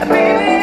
Baby,